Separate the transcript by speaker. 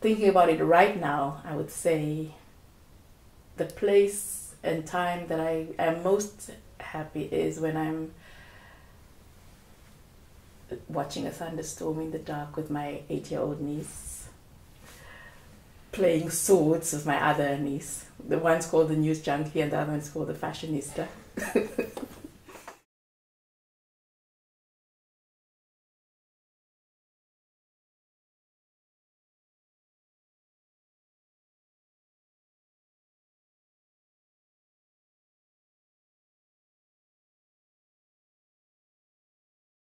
Speaker 1: thinking about it right now, I would say the place and time that I am most happy is when I'm watching a thunderstorm in the dark with my eight year old niece, playing swords with my other niece. The one's called the news junkie and the other one's called the fashionista.